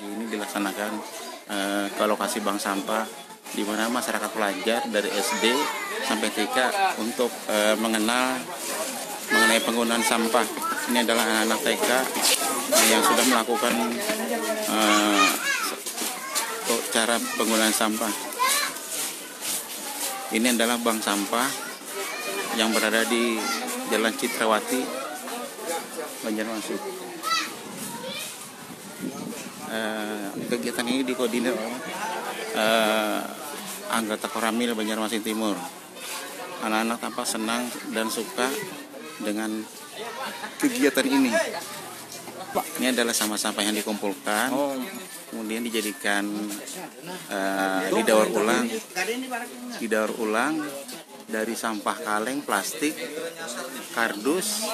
dilaksanakan eh, ke lokasi bank sampah di mana masyarakat pelajar dari SD sampai TK untuk eh, mengenal mengenai penggunaan sampah. Ini adalah anak-anak TK yang sudah melakukan eh, cara penggunaan sampah. Ini adalah bank sampah yang berada di Jalan Citrawati, Banjarmasin. Eh, kegiatan ini dikoordinir oleh eh, anggota Koramil Banjarmasin Timur. Anak-anak tampak senang dan suka dengan kegiatan ini. Ini adalah sampah-sampah yang dikumpulkan, kemudian dijadikan uh, didaur ulang, didaur ulang dari sampah kaleng, plastik, kardus,